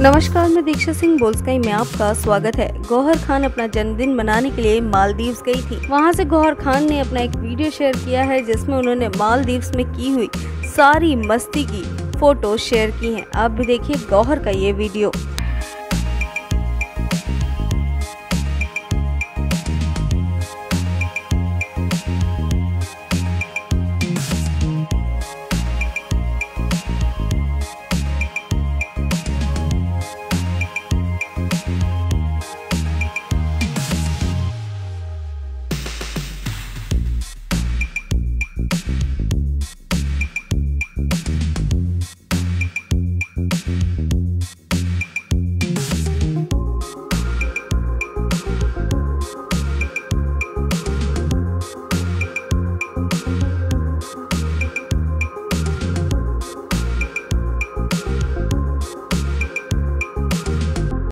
नमस्कार, मैं दीक्षा सिंह बोल्सकाई में आपका स्वागत है। गौहर खान अपना जन्मदिन मनाने के लिए मालदीव्स गई थी। वहाँ से गौहर खान ने अपना एक वीडियो शेयर किया है, जिसमें उन्होंने मालदीव्स में की हुई सारी मस्ती की फ़ोटो शेयर की हैं। आप भी देखिए गौहर का ये वीडियो।